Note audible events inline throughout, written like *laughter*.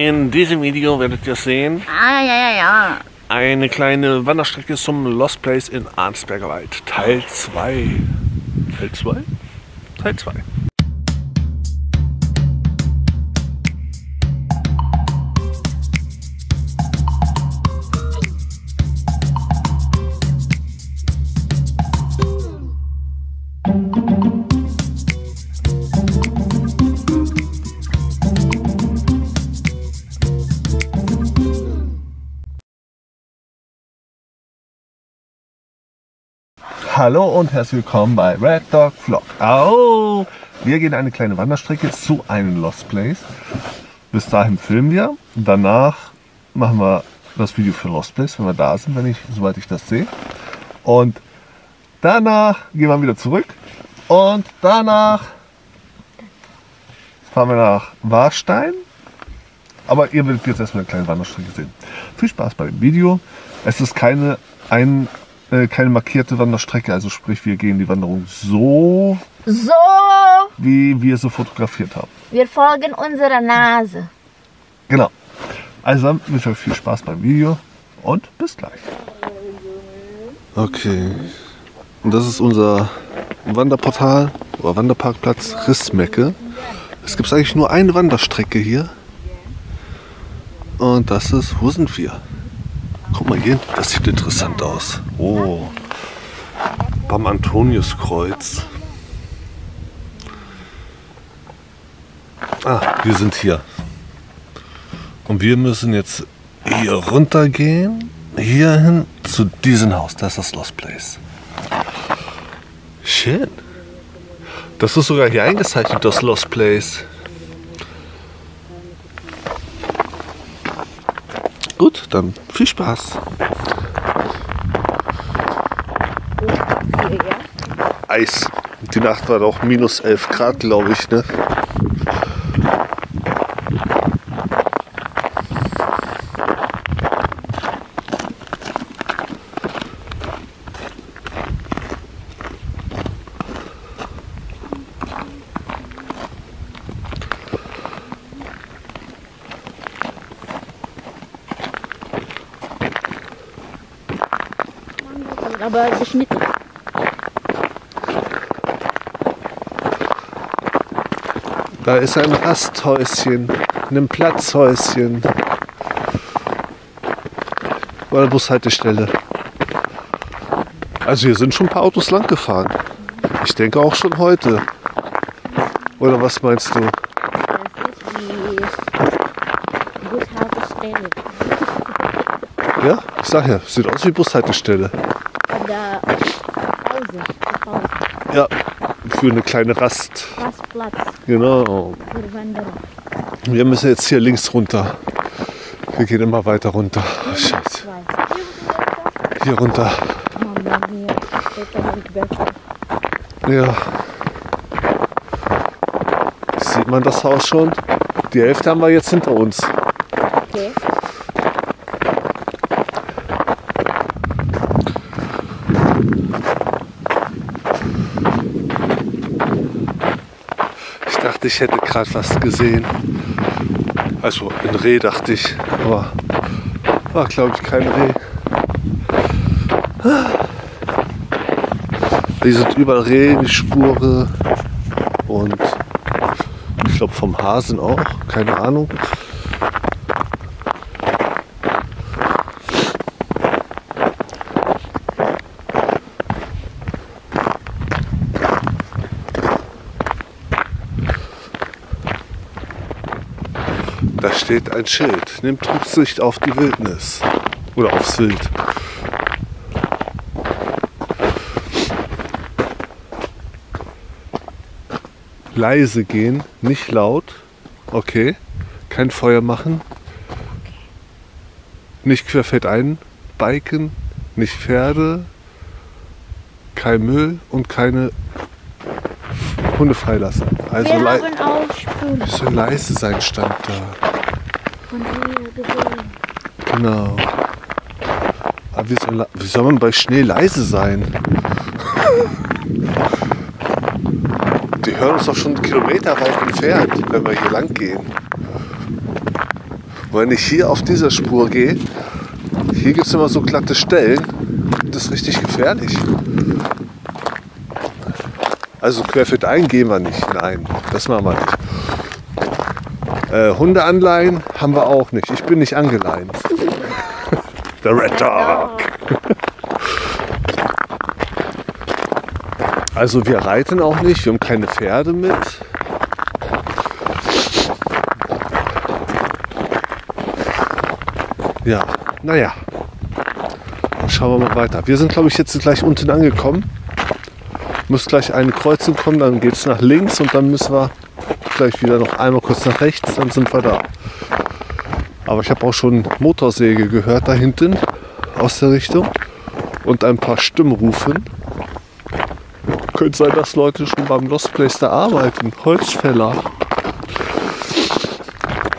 In diesem Video werdet ihr sehen, Ah, ja, ja, ja. eine kleine Wanderstrecke zum Lost Place in Arnsberger Wald. Teil 2. Teil 2? Teil 2. Hallo und herzlich willkommen bei Red Dog Vlog. Au! Wir gehen eine kleine Wanderstrecke zu einem Lost Place. Bis dahin filmen wir. Danach machen wir das Video für Lost Place, wenn wir da sind, wenn ich, soweit ich das sehe. Und danach gehen wir wieder zurück. Und danach fahren wir nach Warstein. Aber ihr werdet jetzt erstmal eine kleine Wanderstrecke sehen. Viel Spaß bei dem Video. Es ist keine ein äh, keine markierte Wanderstrecke, also sprich, wir gehen die Wanderung so, So, wie wir sie fotografiert haben. wir folgen unserer Nase. Genau. Also wünsche ich euch viel Spaß beim Video und bis gleich. Okay. Und das ist unser Wanderportal oder Wanderparkplatz Rissmecke. Es gibt eigentlich nur eine Wanderstrecke hier. Und das ist, wo sind wir? Guck mal hier, das sieht interessant aus. Oh, beim Antoniuskreuz. Ah, wir sind hier. Und wir müssen jetzt hier runtergehen, hierhin zu diesem Haus. Das ist das Lost Place. Schön. Das ist sogar hier eingezeichnet, das Lost Place. Gut, dann viel Spaß. Eis. Die Nacht war doch minus 11 Grad, glaube ich, ne? Aber geschnitten. Da ist ein Rasthäuschen, ein Platzhäuschen. Oder Bushaltestelle. Also hier sind schon ein paar Autos lang gefahren. Ich denke auch schon heute. Oder was meinst du? Ja, ich sag ja, sieht aus wie Bushaltestelle. An der Pause. Pause. Ja, für eine kleine Rast. Rastplatz Genau. für Wanderer. Wir müssen jetzt hier links runter. Wir gehen immer weiter runter. Oh, Scheiße. Hier runter. Ja. Sieht man das Haus schon? Die Hälfte haben wir jetzt hinter uns. Okay. Ich dachte, ich hätte gerade was gesehen. Also ein Reh dachte ich, aber war glaube ich kein Reh. Hier sind überall Rehspure und ich glaube vom Hasen auch, keine Ahnung. Da steht ein Schild. Nimmt Rücksicht auf die Wildnis. Oder aufs Wild. Leise gehen, nicht laut. Okay. Kein Feuer machen. Nicht querfeldein biken. Nicht Pferde. Kein Müll und keine Hunde freilassen. Also Wir haben auch leise sein stand da. von hier gesehen. Genau. Aber wie soll, wie soll man bei Schnee leise sein? Die hören uns doch schon kilometerweit entfernt, wenn wir hier lang gehen. Wenn ich hier auf dieser Spur gehe, hier gibt es immer so glatte Stellen. Das ist richtig gefährlich. Also querfeld ein gehen wir nicht. Nein, das machen wir nicht. Äh, Hundeanleihen haben wir auch nicht. Ich bin nicht angeleint. *laughs* Der Red Dog. *laughs* Also wir reiten auch nicht. Wir haben keine Pferde mit. Ja, naja. Schauen wir mal weiter. Wir sind, glaube ich, jetzt gleich unten angekommen. Muss gleich eine Kreuzung kommen, dann geht es nach links und dann müssen wir gleich wieder noch einmal kurz nach rechts, dann sind wir da. Aber ich habe auch schon Motorsäge gehört da hinten aus der Richtung und ein paar Stimmen rufen. Könnte sein, dass Leute schon beim Lost Place da arbeiten. Holzfäller.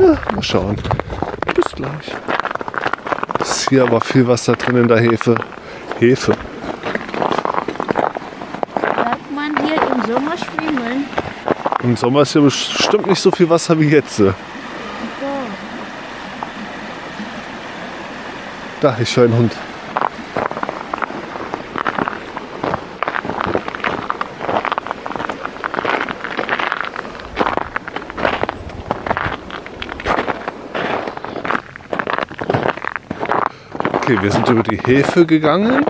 Ja, mal schauen. Bis gleich. Ist hier aber viel Wasser drin in der Hefe. Hefe. Darf man hier im Sommer schwimmen? Im Sommer ist hier bestimmt nicht so viel Wasser wie jetzt. Da, ich höre einen Hund. Okay, wir sind über die Hefe gegangen,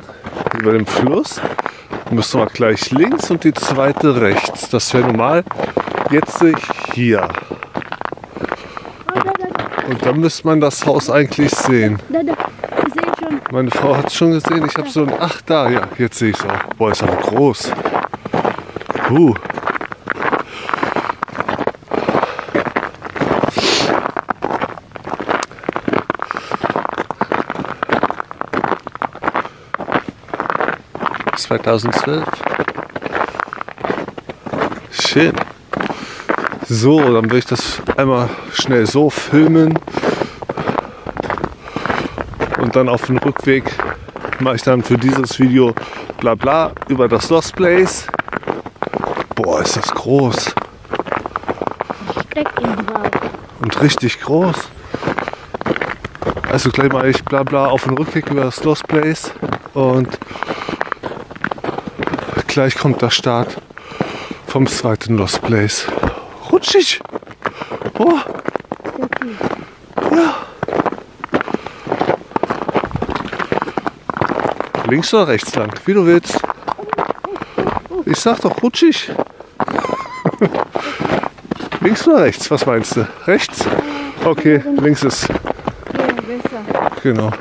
über den Fluss. Müssen wir gleich links und die zweite rechts. Das wäre normal jetzt hier. Und dann müsste man das Haus eigentlich sehen. Meine Frau hat es schon gesehen. Ich habe so ein. Ach, da, ja, jetzt sehe ich es auch. Boah, ist aber groß. Uh. ...2012. Schön. So, dann will ich das einmal schnell so filmen. Und dann auf dem Rückweg mache ich dann für dieses Video bla bla über das Lost Place. Boah, ist das groß und richtig groß. Also gleich mache ich bla bla auf dem Rückweg über das Lost Place und gleich kommt der Start vom zweiten Lost Place. Rutschig. Oh, ja. Links oder rechts lang, wie du willst. Ich sag doch rutschig. *laughs* links oder rechts, was meinst du? Rechts? Okay, links ist, genau.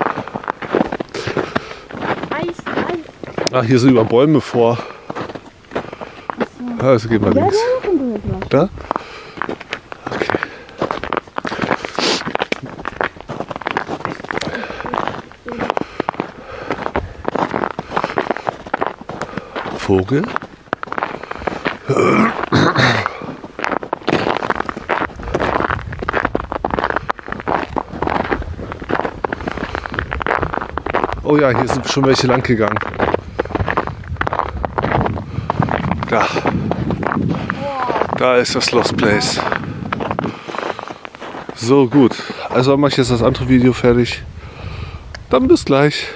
Ach, hier sind über Bäume vor. Also gehen wir links. da machen wir gleich. Da? Okay. Vogel? Oh ja, hier sind schon welche lang gegangen. Da. Da ist das Lost Place. So gut. Also mache ich jetzt das andere Video fertig. Dann bis gleich.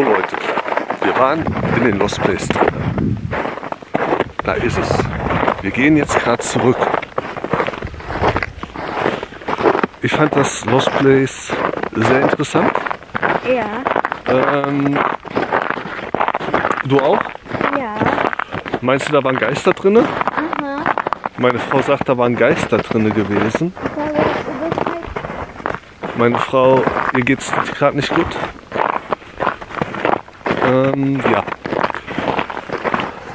So Leute, wir waren in den Lost Place drin. Da ist es. Wir gehen jetzt gerade zurück. Ich fand das Lost Place sehr interessant. Ja, Ähm, du auch? ja. Meinst du, da waren Geister drinne? Aha. Meine Frau sagt, da waren Geister drinne gewesen. Meine Frau, ihr geht's gerade nicht gut. Ähm, ja.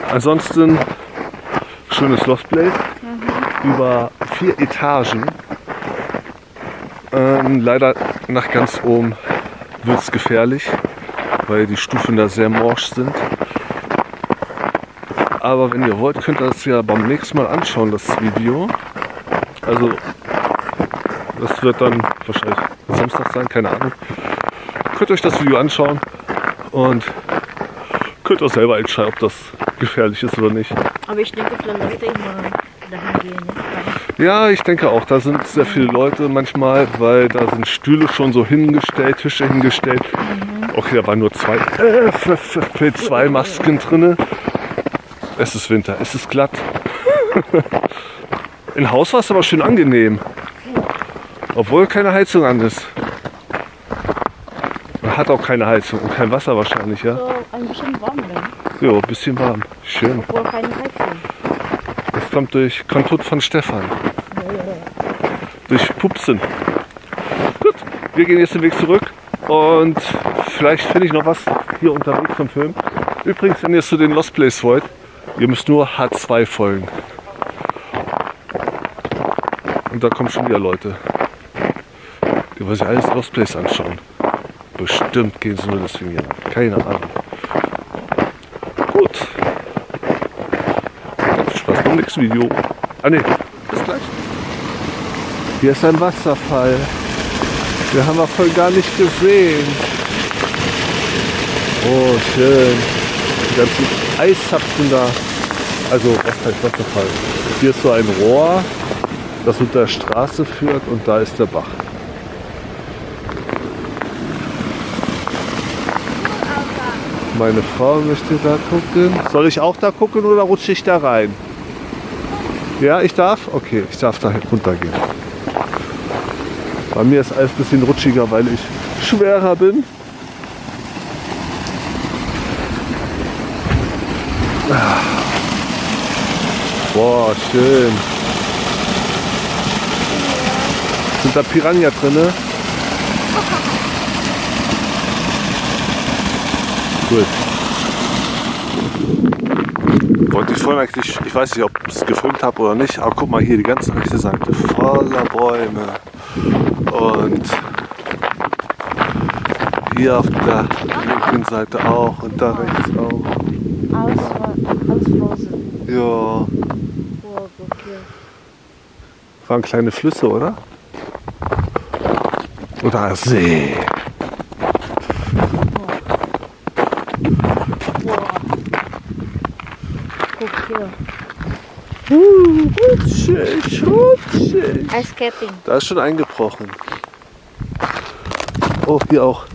Ansonsten schönes Lost Place über vier Etagen. Ähm, leider nach ganz oben wird es gefährlich, weil die Stufen da sehr morsch sind. Aber wenn ihr wollt, könnt ihr das ja beim nächsten Mal anschauen, das Video. Also das wird dann wahrscheinlich Samstag sein, keine Ahnung. Könnt euch das Video anschauen und Könnt ihr selber entscheiden, ob das gefährlich ist oder nicht. Aber ich denke, viele Leute immer dahin gehen. Ne? Ja, ich denke auch, da sind sehr viele Leute manchmal, weil da sind Stühle schon so hingestellt, Tische hingestellt. Okay, da waren nur zwei, äh, f- f- f- zwei Masken drinne. Es ist Winter, es ist glatt. *laughs* Im Haus war es aber schön angenehm. Obwohl keine Heizung an ist. Man hat auch keine Heizung und kein Wasser wahrscheinlich, ja? So ein bisschen warm dann. Jo, ein bisschen warm. Schön. Obwohl keine Heizung. Das kommt durch Kontot von Stefan. Durch Pupsen. Gut, wir gehen jetzt den Weg zurück und vielleicht finde ich noch was hier unterwegs vom Film. Übrigens, wenn ihr zu den Lost Place wollt, ihr müsst nur H2 folgen. Und da kommen schon wieder Leute. Die wollen sich alles Lost Place anschauen. Bestimmt gehen sie nur deswegen hier lang. Keine Ahnung. Gut. Viel Video. Ah ne, bis gleich. Hier ist ein Wasserfall. Den haben wir voll gar nicht gesehen. Oh, schön. Die ganzen Eiszapfen da. Also, was heißt Wasserfall? Hier ist so ein Rohr, das unter der Straße führt und da ist der Bach. Meine Frau möchte da gucken. Soll ich auch da gucken oder rutsche ich da rein? Ja, ich darf? Okay, ich darf da runtergehen. Bei mir ist alles ein bisschen rutschiger, weil ich schwerer bin. Ah. Boah, schön. Sind da Piranha drinne? Gut. Wollte ich vorhin eigentlich, ich weiß nicht, ob ich es gefilmt habe oder nicht, aber guck mal hier, die ganze rechte Seite voller Bäume. Und hier auf der linken Seite auch und da rechts auch. Rosen. Ja, waren kleine Flüsse, oder? Oder See. Guck hier. Uh, rutschig, rutschig. Eiskating. Da ist schon eingebrochen. Oh, hier auch.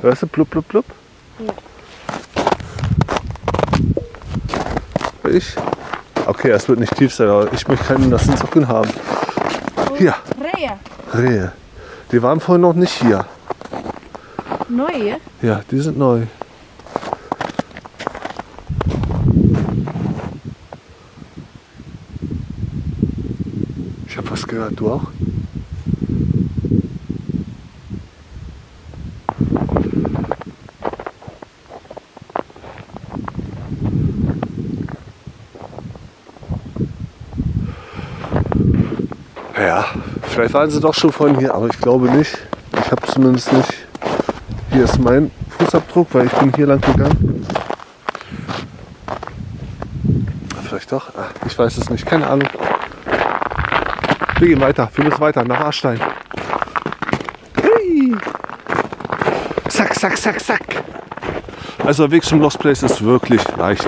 Hörst du blub, blub, blub? Ja. Ich? Okay, es wird nicht tief sein, aber ich möchte keine nassen Socken haben. Hier, Rehe. Rehe. Die waren vorhin noch nicht hier. Neue? Ja, die sind neu. Ich gehört, du auch? Ja, vielleicht waren sie doch schon von hier, aber ich glaube nicht. Ich habe zumindest nicht. Hier ist mein Fußabdruck, weil ich bin hier lang gegangen. Vielleicht doch. Ah, Ich weiß es nicht. Keine Ahnung. Wir gehen weiter. Wir müssen weiter nach Arstein. Hey. Zack, zack, zack, zack. Also der Weg zum Lost Place ist wirklich leicht.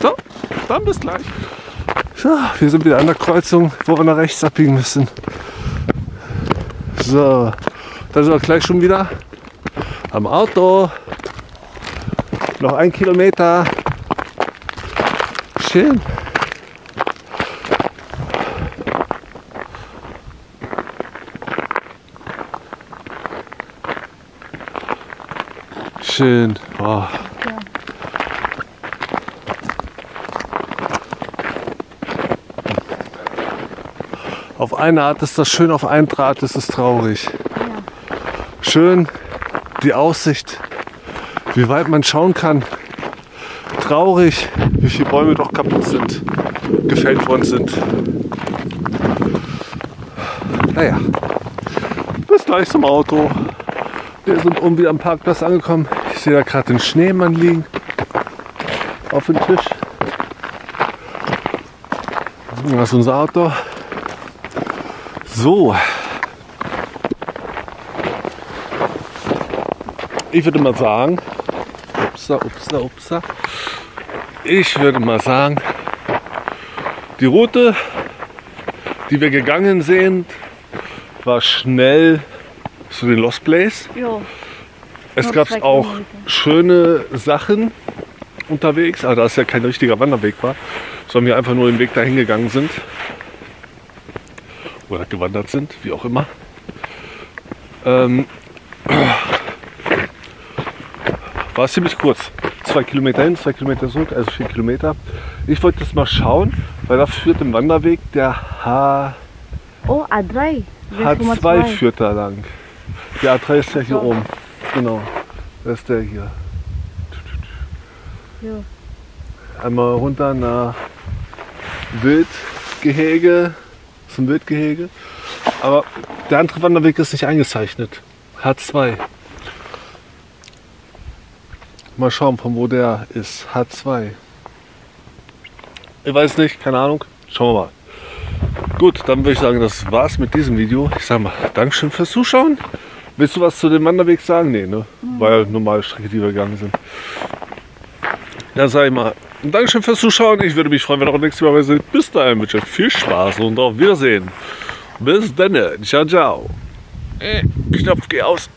So, dann bis gleich. So, wir sind wieder an der Kreuzung, wo wir nach rechts abbiegen müssen. So, da sind wir gleich schon wieder am Auto. Noch ein Kilometer. Schön. Schön. Oh. Auf eine Art ist das schön, auf eine Art ist es traurig. Schön die Aussicht, wie weit man schauen kann. Traurig, wie viele Bäume doch kaputt sind, gefällt worden sind. Naja, bis gleich zum Auto. Wir sind wieder am Parkplatz angekommen. Ich sehe da gerade den Schneemann liegen. Auf dem Tisch. Das ist unser Auto. So. Ich würde mal sagen, upsa, upsa, upsa. Ich würde mal sagen, die Route, die wir gegangen sind, war schnell zu den Lost Place. Jo. Es gab auch schöne Sachen unterwegs, aber da es ja kein richtiger Wanderweg war, sondern wir einfach nur den Weg dahin gegangen sind. Oder gewandert sind, wie auch immer. Ähm, war es ziemlich kurz. Zwei Kilometer hin, zwei Kilometer zurück, also vier Kilometer. Ich wollte das mal schauen, weil da führt im Wanderweg der H, Oh, A3. H2 führt da lang. Der A3 ist ja hier oben. Genau. Das ist der hier. Ja. Einmal runter nach Wildgehege. Das ist ein Wildgehege. Aber der andere Wanderweg ist nicht eingezeichnet. H2. Mal schauen, von wo der ist. H2. Ich weiß nicht, keine Ahnung. Schauen wir mal. Gut, dann würde ich sagen, das war's mit diesem Video. Ich sage mal, Dankeschön fürs Zuschauen. Willst du was zu dem Wanderweg sagen? Nee, ne? War ja normale Strecke, die wir gegangen sind. Dann sage ich mal, Dankeschön fürs Zuschauen. Ich würde mich freuen, wenn ihr auch nächstes Mal dabei seid. Bis dahin wünsche ich viel Spaß und auf Wiedersehen. Bis dann. Ciao, ciao. Äh, Knopf, geh aus.